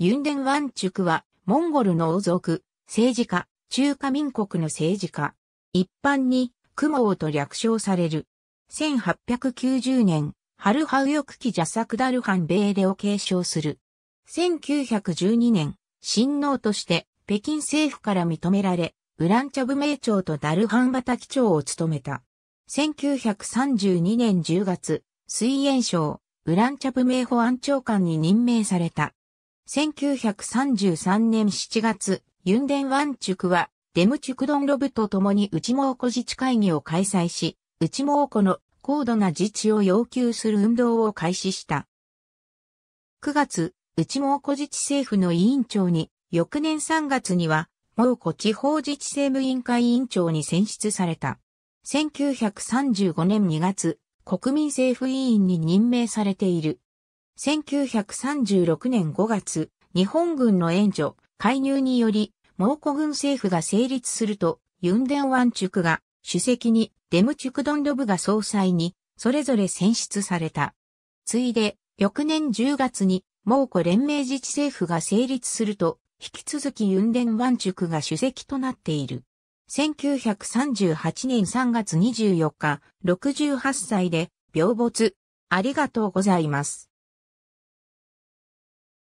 ユンデンワンチュクは、モンゴルの王族、政治家、中華民国の政治家。一般に、雲王と略称される。1890年、ハルハウヨクキジャサクダルハンベーレを継承する。1912年、親王として北京政府から認められ、ウランチャブ名長とダルハンバタキ長を務めた。1932年10月、水炎省、ウランチャブ名保安長官に任命された。1933年7月、ユンデンワンチュクは、デムチュクドンロブと共に内蒙古自治会議を開催し、内蒙古の高度な自治を要求する運動を開始した。9月、内蒙古自治政府の委員長に、翌年3月には、蒙古地方自治政務委員会委員長に選出された。1935年2月、国民政府委員に任命されている。1936年5月、日本軍の援助、介入により、蒙古軍政府が成立すると、ユンデンワンチュクが主席に、デムチュクドンロブが総裁に、それぞれ選出された。ついで、翌年10月に、蒙古連盟自治政府が成立すると、引き続きユンデンワンチュクが主席となっている。1938年3月24日、68歳で病没。ありがとうございます。